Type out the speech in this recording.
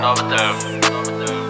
Double down.